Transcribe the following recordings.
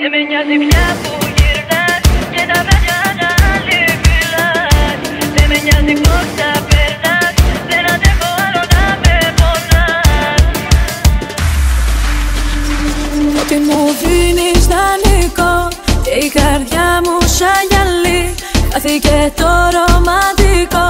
Δεν με νοιάζει πια που γυρνάς Και τα βράδια να άλλη φυλάς Δεν με νοιάζει πως τα περνάς Δεν αντέχω άλλο να με πονάς Ότι μου δίνεις δανεικό Και η καρδιά μου σαν γυαλί. Χάθηκε το ρομαντικό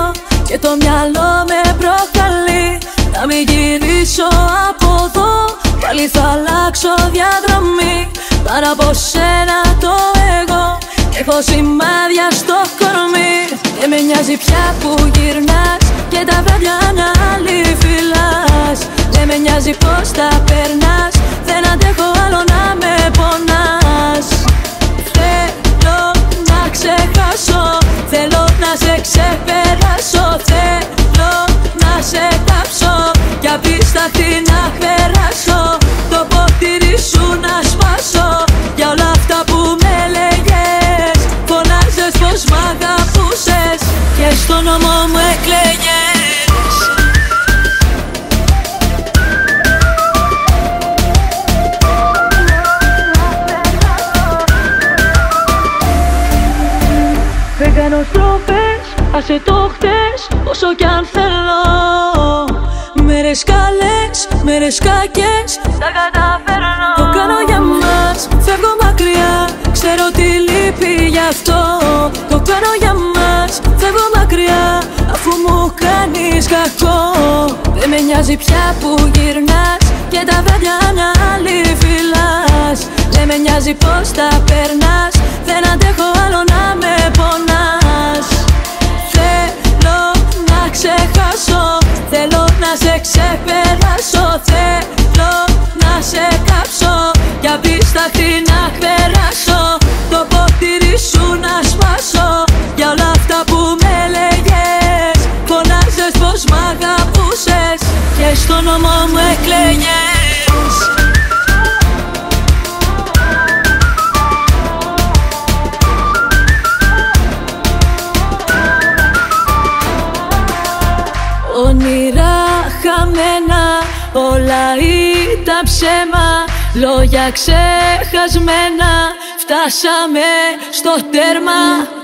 Και το μυαλό με προκαλεί. Να μην γυρίσω από εδώ Πάλι θα αλλάξω διαδρομή Πάρα από σένα το εγώ Έχω σημάδια στο κορμί. Δεν με νοιάζει πια που γυρνάς Και τα βράδια να άλλη φυλάς. Δεν με νοιάζει πως τα περνάς Δεν κάνω στροφές, άσε το χτες Όσο κι αν θέλω. Μέρες καλές, μέρες κακές Τα καταφέρνω. Το κάνω για μας, φεύγω μακριά Ξέρω τι λείπει γι' αυτό. Το κάνω για μας, φεύγω μακριά Αφού μου κάνεις κακό. Δεν με νοιάζει πια που γυρνάς Και τα βράδια να άλλη φυλάς Δεν με νοιάζει πως τα περνάς σε ξεπεράσω Θέλω όλα ήταν ψέμα Λόγια ξεχασμένα, φτάσαμε στο τέρμα